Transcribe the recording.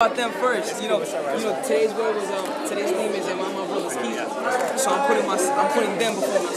about them first. You know, you know today's word was um, today's theme is in my brother's keeper?" So I'm putting my I'm putting them before.